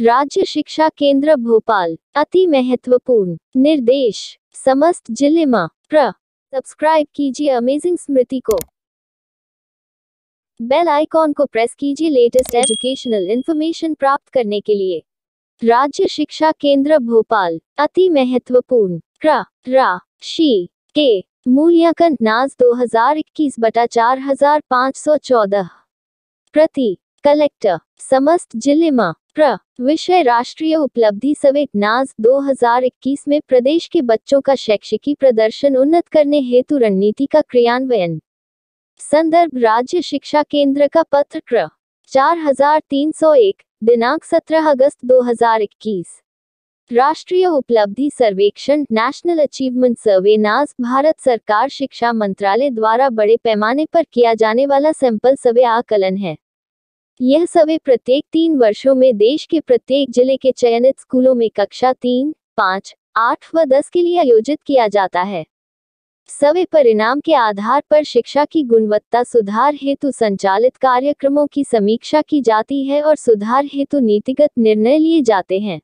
राज्य शिक्षा केंद्र भोपाल, अति महत्वपूर्ण। निर्देश, समस्त ज़िले में प्र। सब्सक्राइब कीजिए अमेजिंग स्मृति को। बेल आइकॉन को प्रेस कीजिए लेटेस्ट एजुकेशनल इंफॉर्मेशन प्राप्त करने के लिए। राज्य शिक्षा केंद्र भोपाल, अति महत्वपूर्ण। क्र रा। शी। के। मूल्यांकन नाज 2021 बटा चार हज़ार पाँच सौ चौदह। प्रति। कलेक्टर, समस्त ज़िले में प्र विषय राष्ट्रीय उपलब्धि सवेत नाज 2021 में प्रदेश के बच्चों का शैक्षिकी प्रदर्शन उन्नत करने हेतु रणनीति का क्रियान्वयन। संदर्भ, राज्य शिक्षा केंद्र का पत्र क्र चार हज़ार तीन सौ एक, दिनांक सत्रह अगस्त 2021 राष्ट्रीय उपलब्धि सर्वेक्षण नेशनल अचीवमेंट सर्वे नाज, भारत सरकार शिक्षा मंत्रालय द्वारा बड़े पैमाने पर किया जाने वाला सैंपल सर्वे आकलन है। यह सभी प्रत्येक तीन वर्षों में देश के प्रत्येक ज़िले के चयनित स्कूलों में कक्षा तीन, पाँच, आठ व दस के लिए आयोजित किया जाता है। सर्वे परिणाम के आधार पर शिक्षा की गुणवत्ता सुधार हेतु संचालित कार्यक्रमों की समीक्षा की जाती है और सुधार हेतु नीतिगत निर्णय लिए जाते हैं।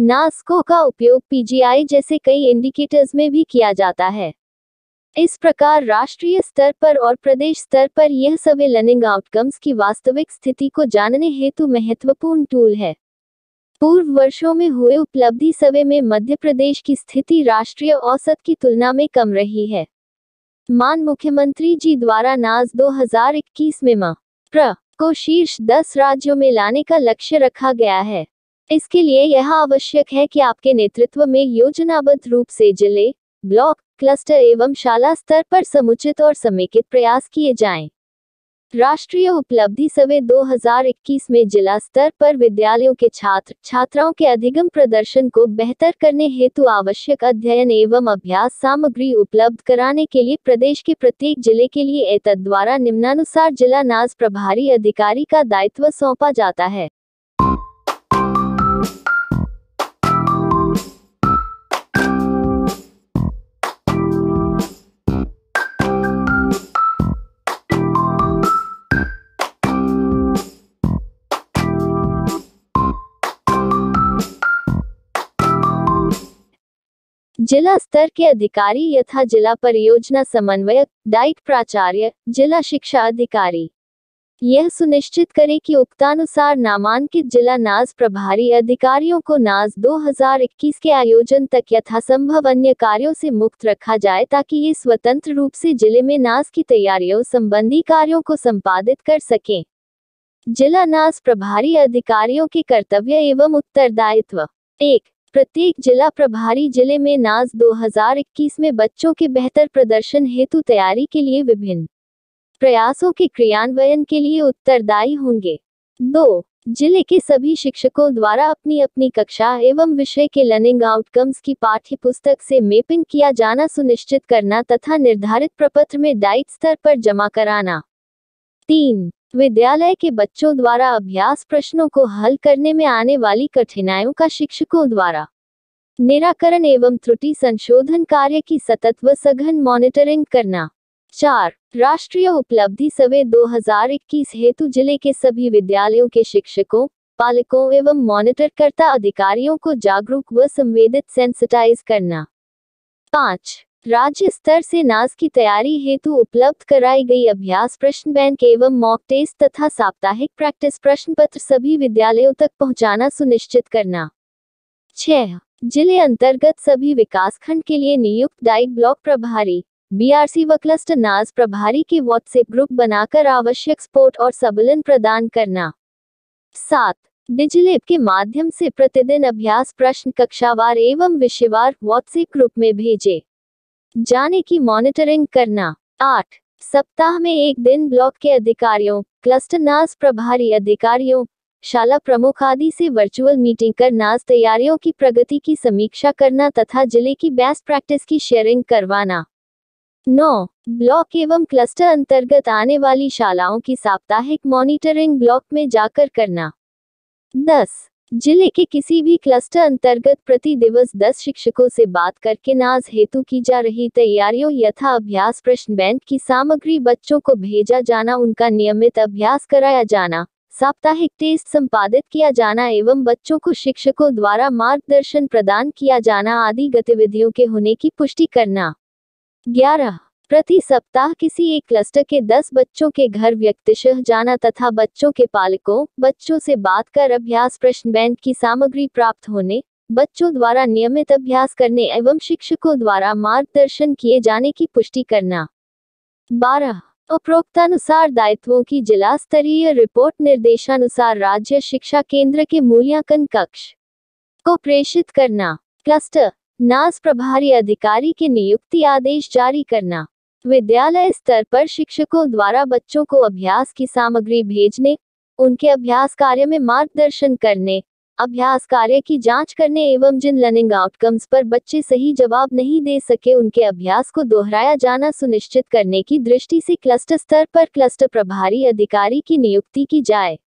नास्को का उपयोग पीजीआई जैसे कई इंडिकेटर्स में भी किया जाता है। इस प्रकार राष्ट्रीय स्तर पर और प्रदेश स्तर पर यह सभी लर्निंग आउटकम्स की वास्तविक स्थिति को जानने हेतु महत्वपूर्ण टूल है। पूर्व वर्षों में हुए उपलब्धि सर्वे में मध्य प्रदेश की स्थिति राष्ट्रीय औसत की तुलना में कम रही है। मान मुख्यमंत्री जी द्वारा नाज 2021 में मा प्र को शीर्ष 10 राज्यों में लाने का लक्ष्य रखा गया है। इसके लिए यह आवश्यक है कि आपके नेतृत्व में योजनाबद्ध रूप से ज़िले, ब्लॉक क्लस्टर एवं शाला स्तर पर समुचित और समेकित प्रयास किए जाएँ। राष्ट्रीय उपलब्धि सर्वे 2021 में जिला स्तर पर विद्यालयों के छात्र, छात्राओं के अधिगम प्रदर्शन को बेहतर करने हेतु आवश्यक अध्ययन एवं अभ्यास सामग्री उपलब्ध कराने के लिए प्रदेश के प्रत्येक ज़िले के लिए एतद द्वारा निम्नानुसार जिला नाज प्रभारी अधिकारी का दायित्व सौंपा जाता है जिला स्तर के अधिकारी यथा जिला परियोजना समन्वयक, डाइट प्राचार्य, जिला शिक्षा अधिकारी। यह सुनिश्चित करे कि उक्तानुसार नामांकित जिला नाज प्रभारी अधिकारियों को नाज 2021 के आयोजन तक यथासंभव अन्य कार्यों से मुक्त रखा जाए ताकि ये स्वतंत्र रूप से ज़िले में नाज की तैयारियों, संबंधी कार्यों को संपादित कर सकें। जिला नाज प्रभारी अधिकारियों के कर्तव्य एवं उत्तरदायित्व। एक प्रत्येक जिला प्रभारी ज़िले में नाज 2021 में बच्चों के बेहतर प्रदर्शन हेतु तैयारी के लिए विभिन्न प्रयासों के क्रियान्वयन के लिए उत्तरदायी होंगे। दो, ज़िले के सभी शिक्षकों द्वारा अपनी अपनी कक्षा एवं विषय के लर्निंग आउटकम्स की पाठ्य पुस्तक से मेपिंग किया जाना सुनिश्चित करना तथा निर्धारित प्रपत्र में डाइट स्तर पर जमा कराना। तीन विद्यालय के बच्चों द्वारा अभ्यास प्रश्नों को हल करने में आने वाली कठिनाइयों का शिक्षकों द्वारा निराकरण एवं त्रुटि संशोधन कार्य की सतत व सघन मॉनिटरिंग करना। चार, राष्ट्रीय उपलब्धि सर्वे 2021 हेतु ज़िले के सभी विद्यालयों के शिक्षकों, पालकों एवं मॉनिटर करता अधिकारियों को जागरूक व संवेदित सेंसिटाइज करना। पाँच राज्य स्तर से नाज की तैयारी हेतु उपलब्ध कराई गई अभ्यास प्रश्न बैंक एवं मॉक टेस्ट तथा साप्ताहिक प्रैक्टिस प्रश्न पत्र सभी विद्यालयों तक पहुंचाना सुनिश्चित करना। छह, ज़िले अंतर्गत सभी विकासखंड के लिए नियुक्त डाइट ब्लॉक प्रभारी, बीआरसी व क्लस्टर नाज प्रभारी के व्हाट्सएप ग्रुप बनाकर आवश्यक सपोर्ट और सबलन प्रदान करना। सात, डिजिलेब के माध्यम से प्रतिदिन अभ्यास प्रश्न कक्षावार एवं विषयवार व्हाट्सएप ग्रुप में भेजे। जाने की मॉनिटरिंग करना। आठ, सप्ताह में एक दिन ब्लॉक के अधिकारियों, क्लस्टर नाज प्रभारी अधिकारियों, शाला प्रमुख आदि से वर्चुअल मीटिंग कर नाज तैयारियों की प्रगति की समीक्षा करना तथा ज़िले की बेस्ट प्रैक्टिस की शेयरिंग करवाना। नौ, ब्लॉक एवं क्लस्टर अंतर्गत आने वाली शालाओं की साप्ताहिक मॉनिटरिंग ब्लॉक में जाकर करना। दस ज़िले के किसी भी क्लस्टर अंतर्गत प्रति दिवस दस शिक्षकों से बात करके नाज हेतु की जा रही तैयारियों यथा अभ्यास प्रश्न बैंक की सामग्री बच्चों को भेजा जाना, उनका नियमित अभ्यास कराया जाना, साप्ताहिक टेस्ट संपादित किया जाना एवं बच्चों को शिक्षकों द्वारा मार्गदर्शन प्रदान किया जाना आदि गतिविधियों के होने की पुष्टि करना। ग्यारह प्रति सप्ताह किसी एक क्लस्टर के 10 बच्चों के घर व्यक्तिशः जाना तथा बच्चों के पालकों, बच्चों से बात कर अभ्यास प्रश्न बैंक की सामग्री प्राप्त होने, बच्चों द्वारा नियमित अभ्यास करने एवं शिक्षकों द्वारा मार्गदर्शन किए जाने की पुष्टि करना। बारह, उपरोक्तानुसार दायित्वों की जिला स्तरीय रिपोर्ट निर्देशानुसार राज्य शिक्षा केंद्र के मूल्यांकन कक्ष को प्रेषित करना। क्लस्टर नाज प्रभारी अधिकारी के नियुक्ति आदेश जारी करना। विद्यालय स्तर पर शिक्षकों द्वारा बच्चों को अभ्यास की सामग्री भेजने, उनके अभ्यास कार्य में मार्गदर्शन करने, अभ्यास कार्य की जाँच करने एवं जिन लर्निंग आउटकम्स पर बच्चे सही जवाब नहीं दे सके उनके अभ्यास को दोहराया जाना सुनिश्चित करने की दृष्टि से क्लस्टर स्तर पर क्लस्टर प्रभारी अधिकारी की नियुक्ति की जाए।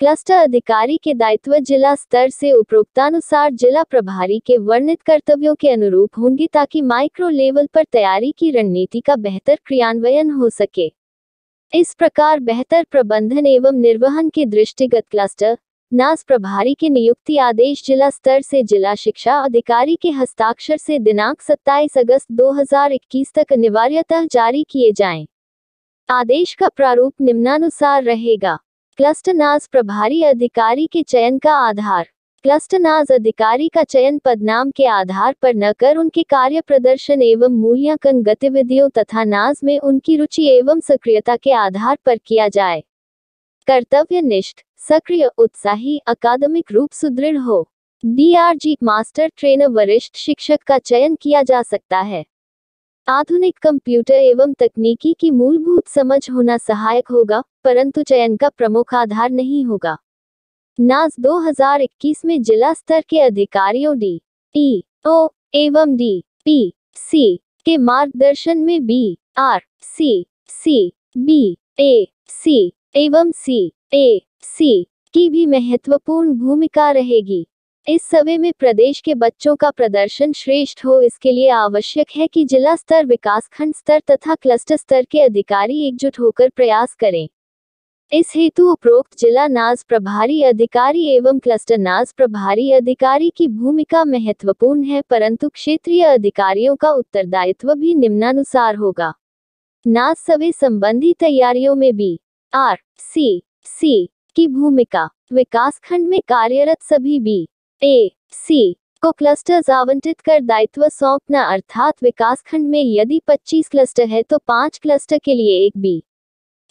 क्लस्टर अधिकारी के दायित्व जिला स्तर से उपरोक्तानुसार जिला प्रभारी के वर्णित कर्तव्यों के अनुरूप होंगे ताकि माइक्रो लेवल पर तैयारी की रणनीति का बेहतर क्रियान्वयन हो सके इस प्रकार बेहतर प्रबंधन एवं निर्वहन के दृष्टिगत क्लस्टर, नास प्रभारी के नियुक्ति आदेश जिला स्तर से जिला शिक्षा अधिकारी के हस्ताक्षर से दिनांक 27 अगस्त 2021 तक अनिवार्यतः जारी किए जाएँ। आदेश का प्रारूप निम्नानुसार रहेगा क्लस्टर नाज प्रभारी अधिकारी के चयन का आधार। क्लस्टर नाज अधिकारी का चयन पदनाम के आधार पर न कर उनके कार्य प्रदर्शन एवं मूल्यांकन गतिविधियों तथा नाज में उनकी रुचि एवं सक्रियता के आधार पर किया जाए। कर्तव्य निष्ठ, सक्रिय, उत्साही, अकादमिक रूप सुदृढ़ हो। डीआरजी मास्टर ट्रेनर, वरिष्ठ शिक्षक का चयन किया जा सकता है। आधुनिक कंप्यूटर एवं तकनीकी की मूलभूत समझ होना सहायक होगा, परंतु चयन का प्रमुख आधार नहीं होगा। नाज 2021 में जिला स्तर के अधिकारियों डी, ई, ओ एवं डी, पी, सी के मार्गदर्शन में B, R, C C, B, A, C एवं सी, ए, सी की भी महत्वपूर्ण भूमिका रहेगी। इस समय में प्रदेश के बच्चों का प्रदर्शन श्रेष्ठ हो, इसके लिए आवश्यक है कि जिला स्तर, विकासखंड स्तर तथा क्लस्टर स्तर के अधिकारी एकजुट होकर प्रयास करें। इस हेतु उपरोक्त जिला नाज प्रभारी अधिकारी एवं क्लस्टर नाज प्रभारी अधिकारी की भूमिका महत्वपूर्ण है, परंतु क्षेत्रीय अधिकारियों का उत्तरदायित्व भी निम्नानुसार होगा। नाज सवे संबंधी तैयारियों में बी, आर, सी सी की भूमिका, विकासखंड में कार्यरत सभी बी ए, सी, को क्लस्टर्स आवंटित कर दायित्व सौंपना अर्थात विकासखंड में यदि 25 क्लस्टर है तो पाँच क्लस्टर के लिए एक बी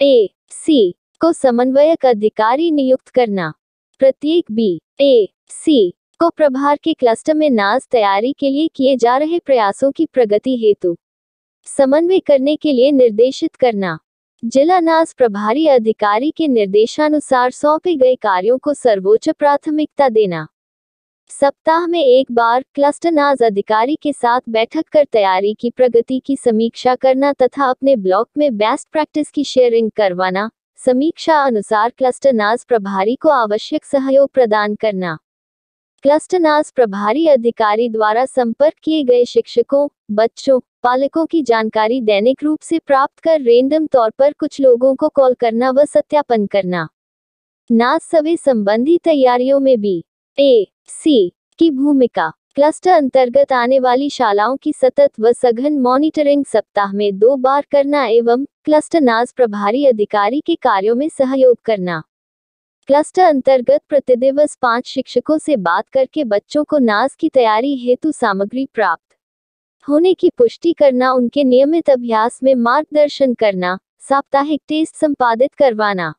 ए, सी, को समन्वयक अधिकारी नियुक्त करना। प्रत्येक बी ए, सी, को प्रभार के क्लस्टर में नाज तैयारी के लिए किए जा रहे प्रयासों की प्रगति हेतु। समन्वय करने के लिए निर्देशित करना। जिला नाज प्रभारी अधिकारी के निर्देशानुसार सौंपे गए कार्यों को सर्वोच्च प्राथमिकता देना। सप्ताह में एक बार क्लस्टर नाज अधिकारी के साथ बैठक कर तैयारी की, प्रगति की समीक्षा करना तथा अपने ब्लॉक में बेस्ट प्रैक्टिस की शेयरिंग करवाना, समीक्षा अनुसार क्लस्टर नाज प्रभारी को आवश्यक सहयोग प्रदान करना। क्लस्टर नाज प्रभारी अधिकारी द्वारा संपर्क किए गए शिक्षकों, बच्चों, पालकों की जानकारी दैनिक रूप से प्राप्त कर रेंडम तौर पर कुछ लोगों को कॉल करना व सत्यापन करना। नाज सवे संबंधी तैयारियों में बी ए, सी, की भूमिका। क्लस्टर अंतर्गत आने वाली शालाओं की सतत व सघन मॉनिटरिंग सप्ताह में दो बार करना एवं क्लस्टर नाज प्रभारी अधिकारी के कार्यों में सहयोग करना। क्लस्टर अंतर्गत प्रतिदिवस पाँच शिक्षकों से बात करके बच्चों को नाज की तैयारी हेतु सामग्री प्राप्त। होने की पुष्टि करना, उनके नियमित अभ्यास में मार्गदर्शन करना, साप्ताहिक टेस्ट संपादित करवाना।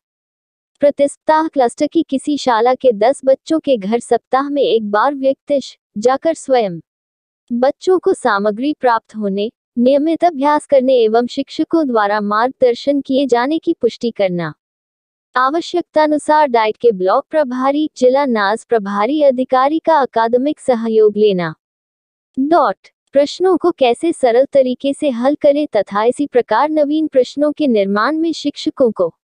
प्रतिस्ताह क्लस्टर की किसी शाला के दस बच्चों के घर सप्ताह में एक बार व्यक्तिश जाकर स्वयं बच्चों को सामग्री प्राप्त होने, नियमित अभ्यास करने एवं शिक्षकों द्वारा मार्गदर्शन किए जाने की पुष्टि करना। आवश्यकतानुसार डाइट के ब्लॉक प्रभारी, जिला नाज प्रभारी, अधिकारी का अकादमिक सहयोग लेना। डॉट, प्रश्नों को कैसे सरल तरीके से हल करें तथा इसी प्रकार नवीन प्रश्नों के निर्माण में शिक्षकों को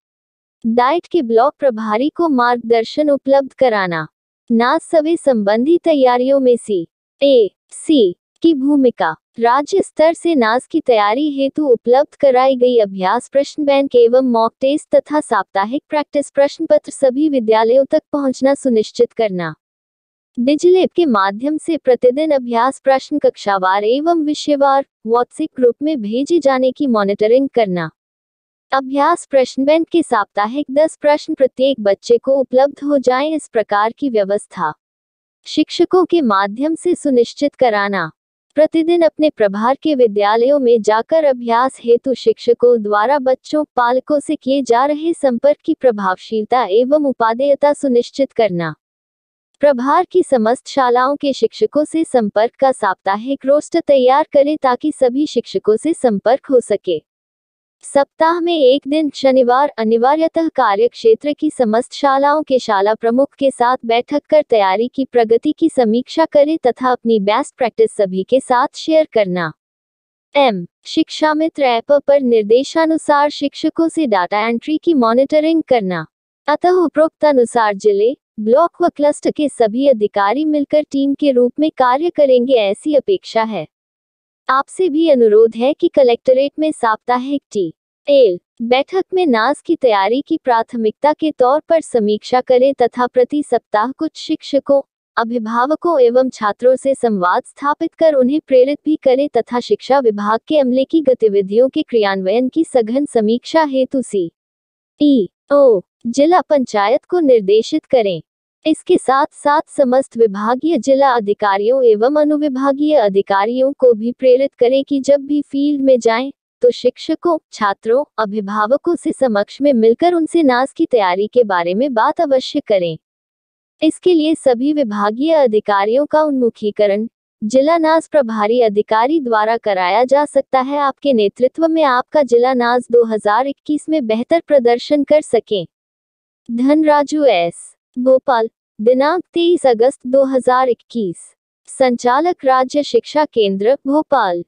डाइट के ब्लॉक प्रभारी को मार्गदर्शन उपलब्ध कराना। नाज सवे संबंधी तैयारियों में सी ए, सी की भूमिका। राज्य स्तर से नाज की तैयारी हेतु उपलब्ध कराई गई अभ्यास प्रश्न बैंक एवं मॉक टेस्ट तथा साप्ताहिक प्रैक्टिस प्रश्न पत्र सभी विद्यालयों तक पहुँचना सुनिश्चित करना। डिजिलेब के माध्यम से प्रतिदिन अभ्यास प्रश्न कक्षावार एवं विषयवार, व्हाट्सएप ग्रुप में भेजे जाने की मॉनिटरिंग करना। अभ्यास प्रश्न बैंक के साप्ताहिक दस प्रश्न प्रत्येक बच्चे को उपलब्ध हो जाए इस प्रकार की व्यवस्था। शिक्षकों के माध्यम से सुनिश्चित कराना। प्रतिदिन अपने प्रभार के विद्यालयों में जाकर अभ्यास हेतु शिक्षकों द्वारा बच्चों, पालकों से किए जा रहे संपर्क की प्रभावशीलता एवं उपादेयता सुनिश्चित करना। प्रभार की समस्त शालाओं के शिक्षकों से संपर्क का साप्ताहिक रोस्टर तैयार करें ताकि सभी शिक्षकों से संपर्क हो सके। सप्ताह में एक दिन शनिवार अनिवार्यतः कार्य क्षेत्र की समस्त शालाओं के शाला प्रमुख के साथ बैठक कर तैयारी की, प्रगति की समीक्षा करें तथा अपनी बेस्ट प्रैक्टिस सभी के साथ शेयर करना। एम शिक्षा मित्र ऐप पर निर्देशानुसार शिक्षकों से डाटा एंट्री की मॉनिटरिंग करना। अतः उपरोक्त अनुसार ज़िले ब्लॉक व क्लस्टर के सभी अधिकारी मिलकर टीम के रूप में कार्य करेंगे ऐसी अपेक्षा है। आपसे भी अनुरोध है कि कलेक्टरेट में साप्ताहिक टी, एल, बैठक में नाज की तैयारी की प्राथमिकता के तौर पर समीक्षा करें तथा प्रति सप्ताह कुछ शिक्षकों, अभिभावकों एवं छात्रों से संवाद स्थापित कर उन्हें प्रेरित भी करें तथा शिक्षा विभाग के अमले की गतिविधियों के क्रियान्वयन की सघन समीक्षा हेतु सी, ई, ओ, जिला पंचायत को निर्देशित करें। इसके साथ साथ समस्त विभागीय जिला अधिकारियों एवं अनुविभागीय अधिकारियों को भी प्रेरित करें कि जब भी फ़ील्ड में जाएँ, तो शिक्षकों छात्रों अभिभावकों से समक्ष में मिलकर उनसे नाज की तैयारी के बारे में बात अवश्य करें। इसके लिए सभी विभागीय अधिकारियों का उन्मुखीकरण जिला नाज प्रभारी अधिकारी द्वारा कराया जा सकता है। आपके नेतृत्व में आपका जिला नाज 2021 में बेहतर प्रदर्शन कर सके। धनराजू एस. भोपाल दिनांक 23 अगस्त 2021 संचालक राज्य शिक्षा केंद्र भोपाल।